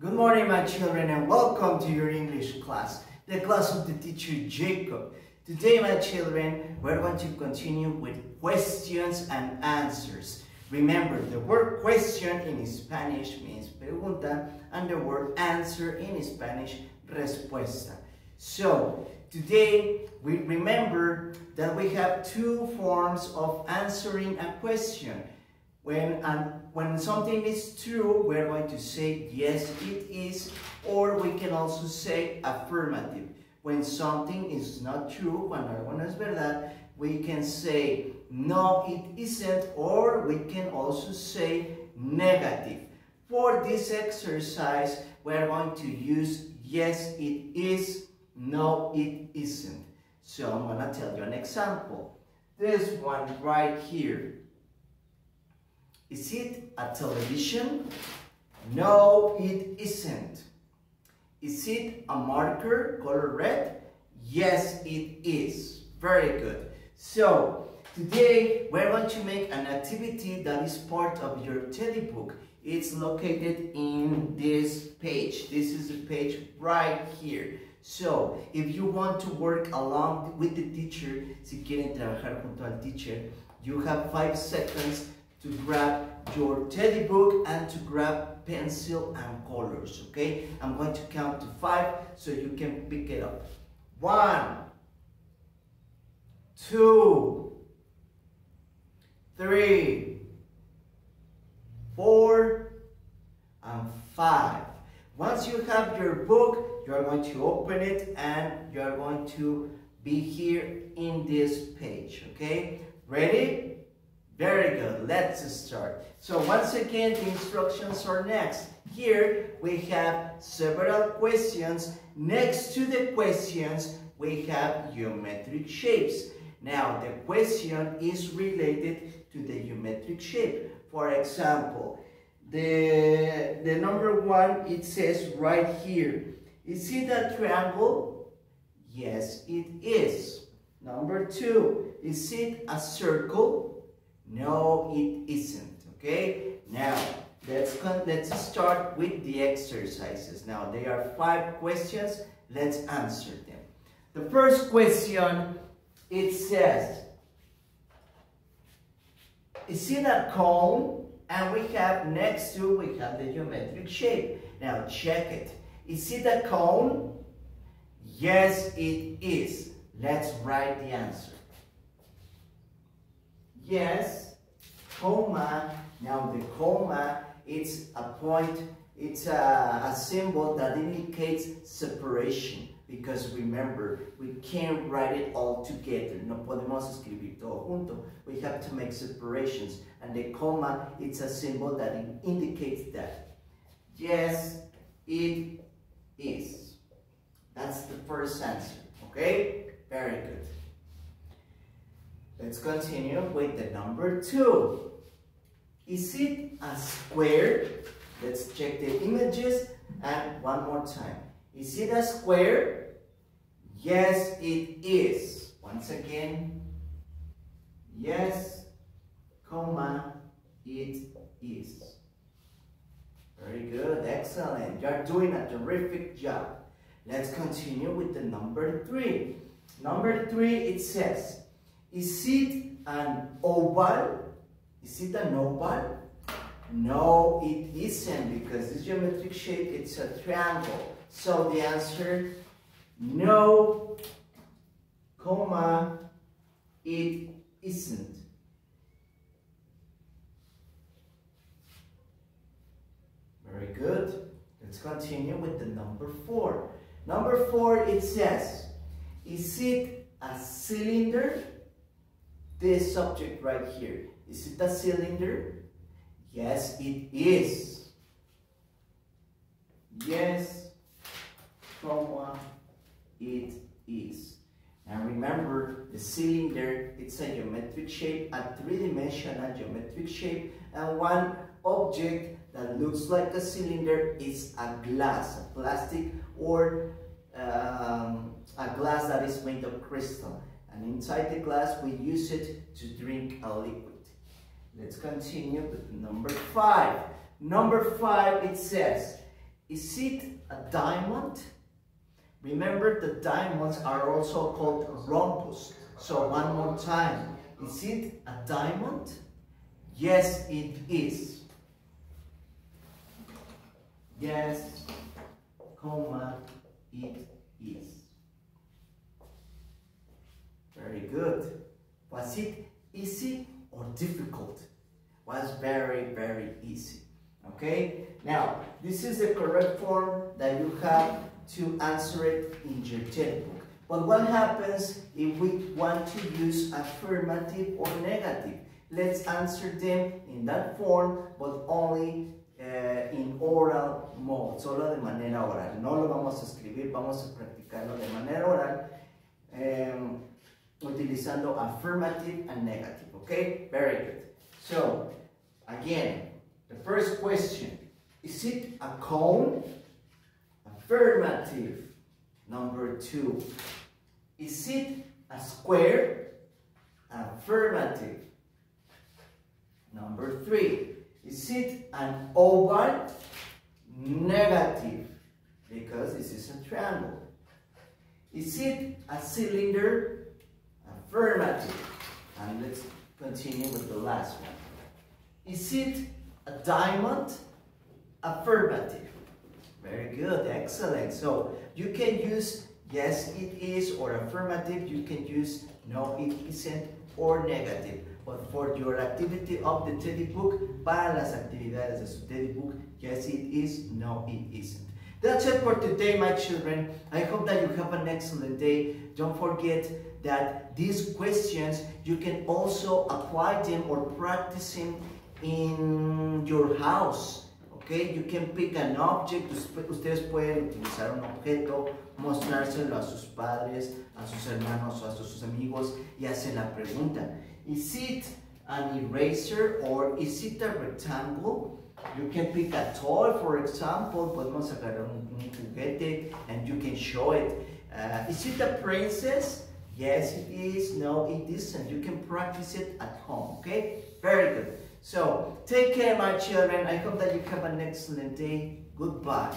Good morning, my children, and welcome to your English class, the class of the teacher Jacob. Today, my children, we're going to continue with questions and answers. Remember, the word question in Spanish means pregunta, and the word answer in Spanish, respuesta. So, today, we remember that we have two forms of answering a question. When, and when something is true, we're going to say, yes, it is, or we can also say affirmative. When something is not true, cuando algo no es verdad, we can say, no, it isn't, or we can also say negative. For this exercise, we're going to use yes, it is, no, it isn't. So I'm going to tell you an example. This one right here. Is it a television? No, it isn't. Is it a marker, color red? Yes, it is. Very good. So, today we're going to make an activity that is part of your teddy book. It's located in this page. This is the page right here. So, if you want to work along with the teacher, si quieren trabajar junto al teacher, you have five seconds to grab your teddy book and to grab pencil and colors, okay? I'm going to count to five so you can pick it up. One, two, three, four, and five. Once you have your book, you are going to open it and you are going to be here in this page, okay? Ready? Very good. Let's start. So once again, the instructions are next. Here we have several questions. Next to the questions, we have geometric shapes. Now, the question is related to the geometric shape. For example, the, the number one, it says right here. Is it a triangle? Yes, it is. Number two, is it a circle? No, it isn't. Okay? Now, let's, let's start with the exercises. Now, there are five questions. Let's answer them. The first question, it says, is it a cone? And we have next to, we have the geometric shape. Now, check it. Is it a cone? Yes, it is. Let's write the answer yes, comma. Now the comma, it's a point, it's a, a symbol that indicates separation. Because remember, we can't write it all together. No podemos escribir todo junto. We have to make separations. And the comma, it's a symbol that indicates that. Yes, it is. That's the first answer. Okay? Very good. Let's continue with the number two. Is it a square? Let's check the images and one more time. Is it a square? Yes, it is. Once again, yes, comma, it is. Very good, excellent. You're doing a terrific job. Let's continue with the number three. Number three, it says, is it an oval? Is it an oval? No, it isn't because this geometric shape, it's a triangle. So the answer, no, comma, it isn't. Very good. Let's continue with the number four. Number four, it says, is it a cylinder? This subject right here. Is it a cylinder? Yes, it is. Yes, comma, it is. And remember, the cylinder, it's a geometric shape, a three-dimensional geometric shape, and one object that looks like a cylinder is a glass, a plastic, or um, a glass that is made of crystal and inside the glass we use it to drink a liquid. Let's continue with number five. Number five, it says, Is it a diamond? Remember the diamonds are also called rhombus. So one more time. Is it a diamond? Yes, it is. Yes, comma, it is. Very good. Was it easy or difficult? Was very, very easy. Okay? Now, this is the correct form that you have to answer it in your textbook. But what happens if we want to use affirmative or negative? Let's answer them in that form, but only uh, in oral mode, solo de manera oral. No lo vamos a escribir, vamos a practicarlo de manera oral, um, utilizando affirmative and negative, okay? Very good. So, again, the first question, is it a cone? Affirmative. Number two, is it a square? Affirmative. Number three, is it an oval? Negative, because this is a triangle. Is it a cylinder? Affirmative. And let's continue with the last one. Is it a diamond? Affirmative. Very good, excellent. So you can use yes it is or affirmative. You can use no it isn't or negative. But for your activity of the teddy book, para las actividades de su teddy book, yes it is, no it isn't. That's it for today, my children. I hope that you have an excellent day. Don't forget that these questions, you can also apply them or practice them in your house. Okay, you can pick an object, ustedes pueden utilizar un objeto, mostrárselo a sus padres, a sus hermanos o a sus amigos y hacer la pregunta. Is it an eraser or is it a rectangle? You can pick a toy, for example, podemos agarrar un, un juguete and you can show it. Uh, is it a princess? Yes, it is. No, it isn't. You can practice it at home, okay? Very good. So, take care, my children. I hope that you have an excellent day. Goodbye.